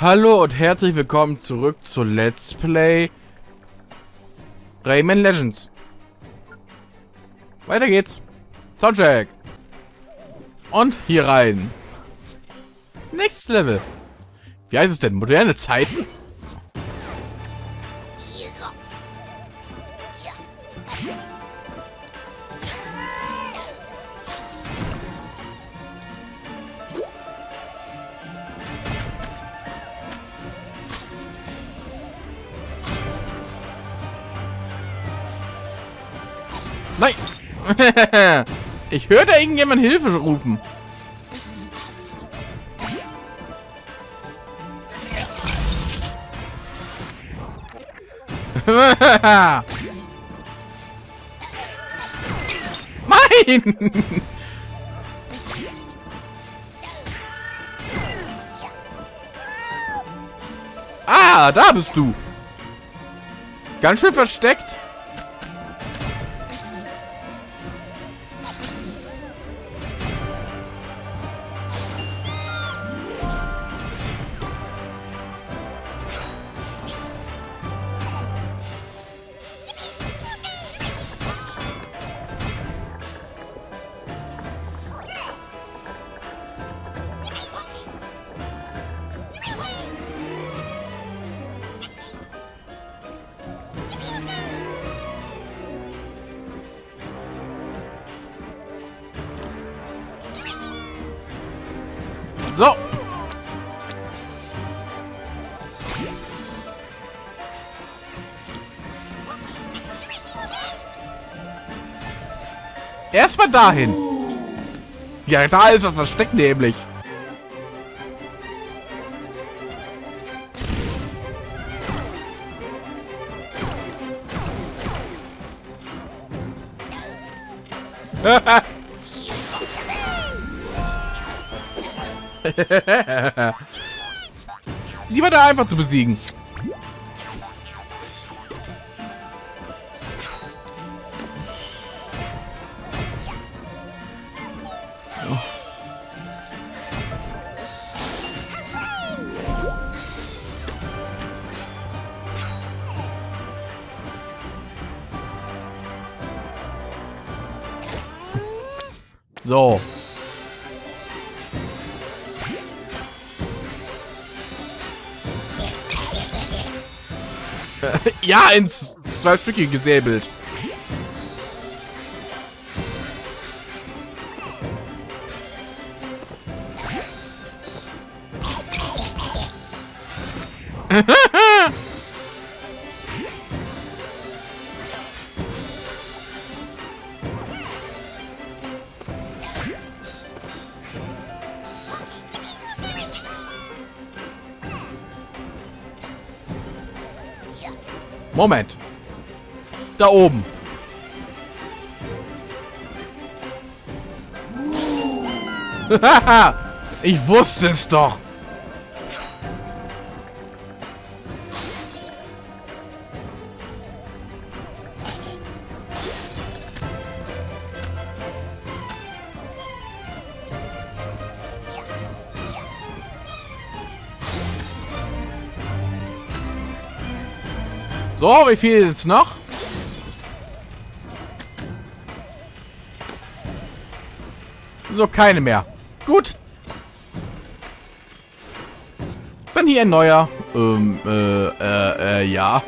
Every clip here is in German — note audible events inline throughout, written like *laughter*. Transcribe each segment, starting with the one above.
Hallo und herzlich willkommen zurück zu Let's Play Rayman Legends. Weiter geht's. Soundcheck. Und hier rein. Next Level. Wie heißt es denn? Moderne Zeiten? Nein! *laughs* ich hörte irgendjemand Hilfe rufen. *laughs* Nein! *laughs* ah, da bist du. Ganz schön versteckt. So. Erstmal dahin. Ja, da ist was versteckt nämlich. *laughs* *laughs* Lieber da einfach zu besiegen. Ja, ins zwei Stücke gesäbelt. Moment. Da oben. *laughs* ich wusste es doch. So, wie viel jetzt noch? So, keine mehr. Gut. Dann hier ein neuer. Ähm, äh, äh, äh, ja.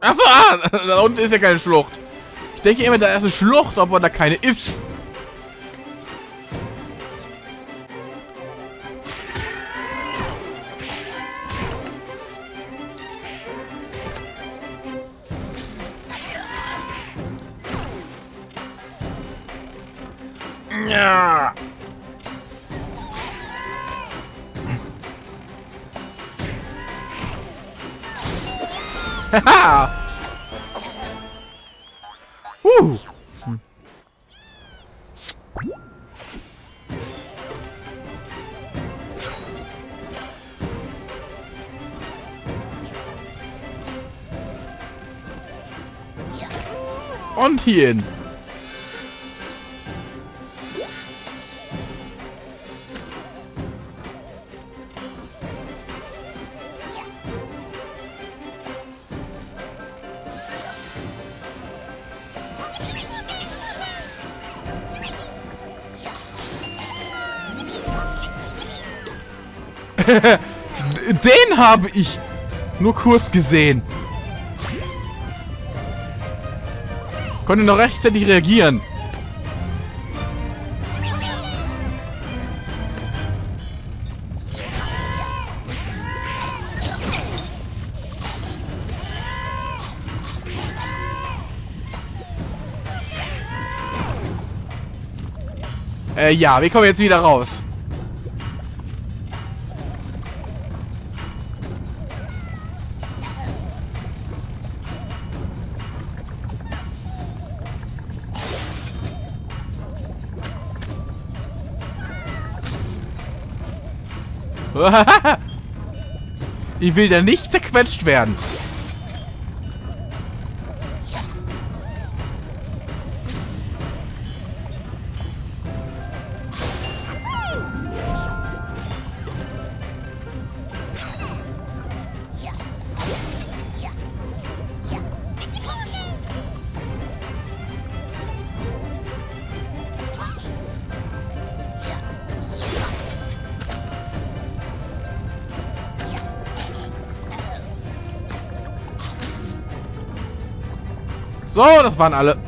Achso, ah, *laughs* da unten ist ja keine Schlucht. Ich denke immer, da ist eine Schlucht, aber da keine ist. *laughs* Haha! uh. Hm. Und hierhin. *laughs* Den habe ich nur kurz gesehen. Konnte noch rechtzeitig reagieren. Äh, ja, wir kommen jetzt wieder raus. *laughs* ich will da nicht zerquetscht werden. So, das waren alle.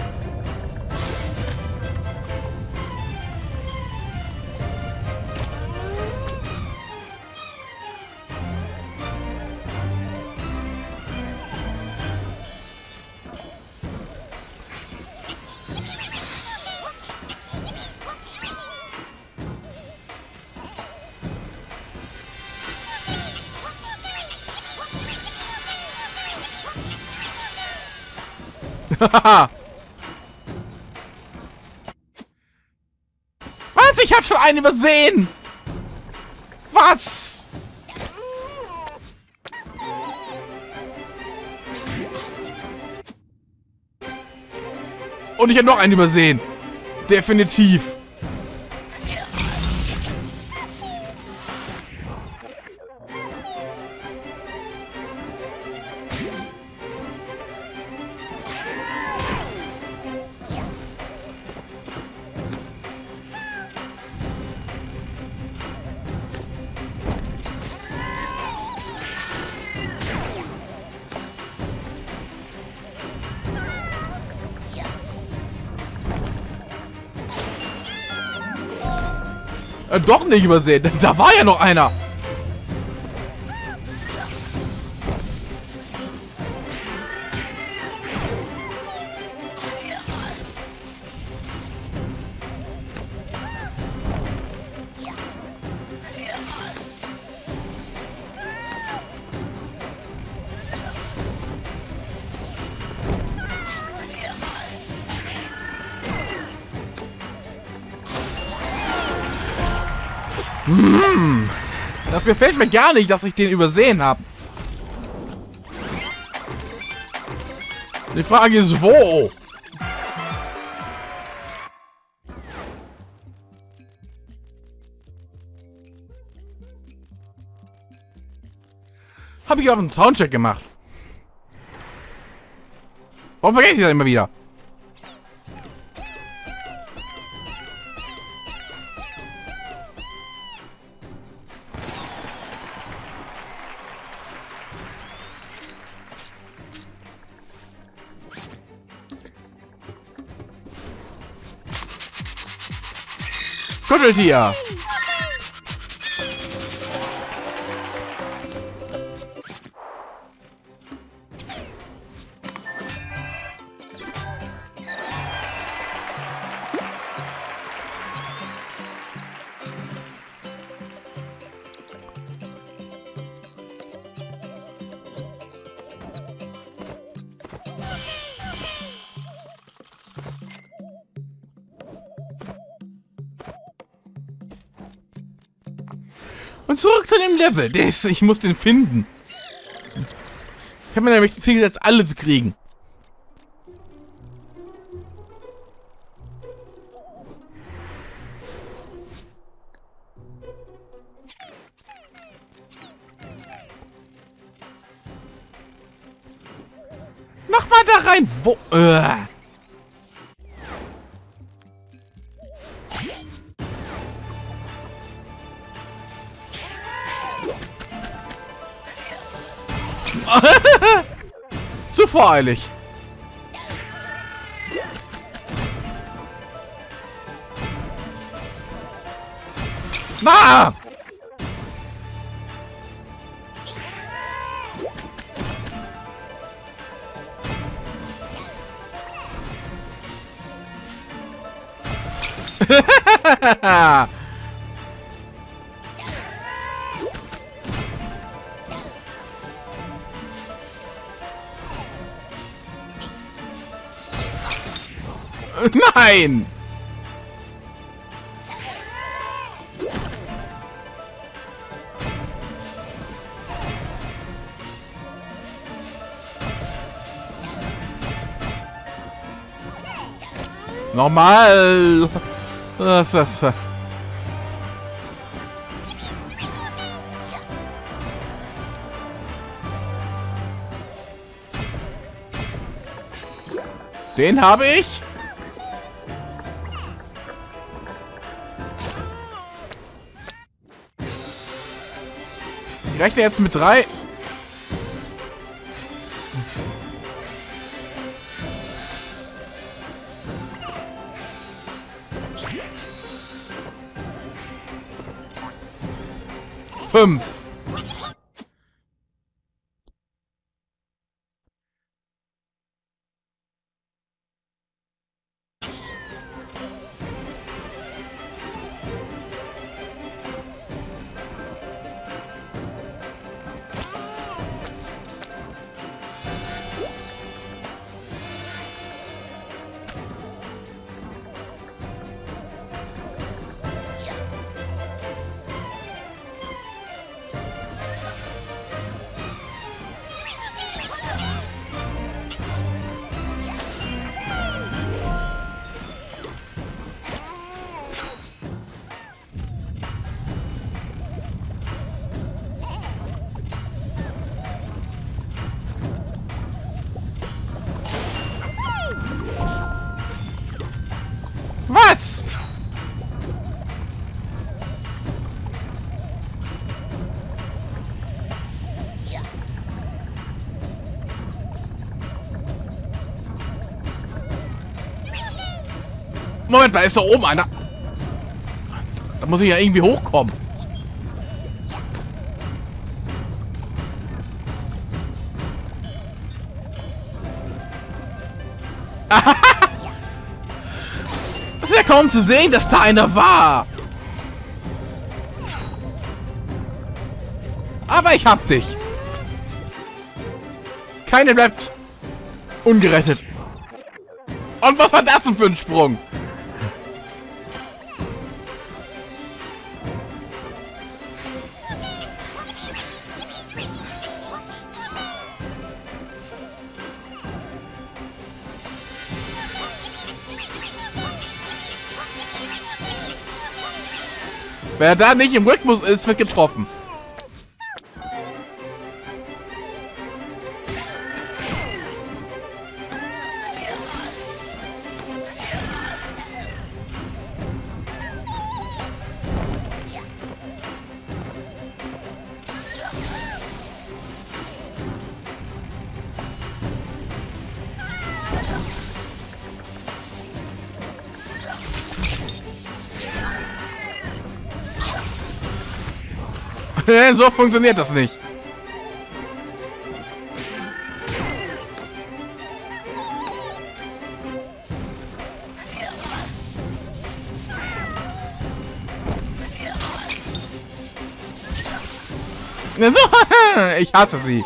*laughs* Was? Ich hab schon einen übersehen! Was? Und ich habe noch einen übersehen. Definitiv. Äh, doch nicht übersehen. *laughs* Da war ja noch einer. Hm. Das gefällt mir gar nicht, dass ich den übersehen habe. Die Frage ist, wo? Habe ich auch einen Soundcheck gemacht. Warum vergesse ich das immer wieder? Casualty 啊。Und zurück zu dem Level. Ist, ich muss den finden. Ich habe mir nämlich das Ziel gesetzt, alle zu kriegen. Nochmal da rein. Wo? Äh. Voreilig. Na! Nein! Normal. Das ist... Den habe ich. Rechne jetzt mit drei. Moment mal, ist da oben einer? Da muss ich ja irgendwie hochkommen. *laughs* Das ist ja kaum zu sehen, dass da einer war. Aber ich hab dich. Keine bleibt ungerettet. Und was war das denn für ein Sprung? Wer da nicht im Rhythmus ist, wird getroffen. *laughs* so funktioniert das nicht. *laughs* ich hasse sie.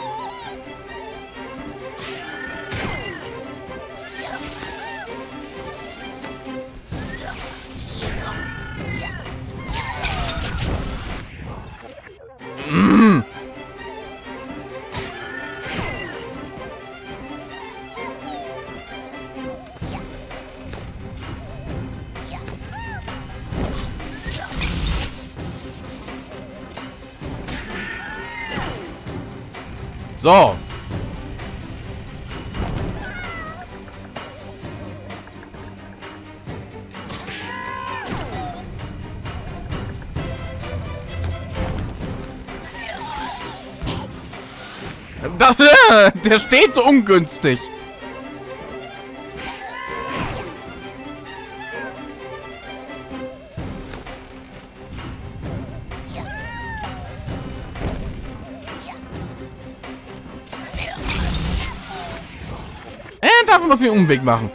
So. Das, *laughs* der steht so ungünstig. Muss ich einen Umweg machen.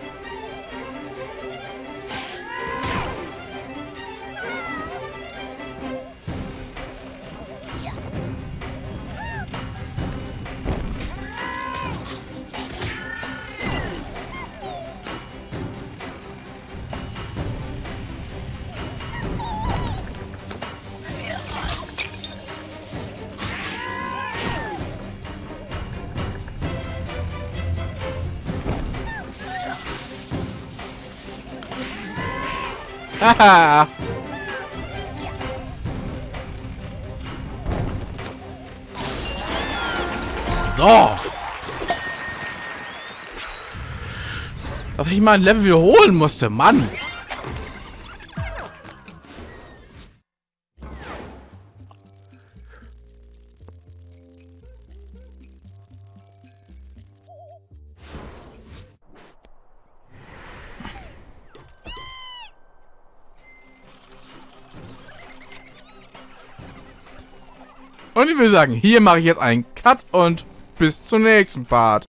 Haha. *laughs* so. Dass ich mal ein Level wiederholen musste, Mann. Würde sagen, hier mache ich jetzt einen Cut und bis zum nächsten Part.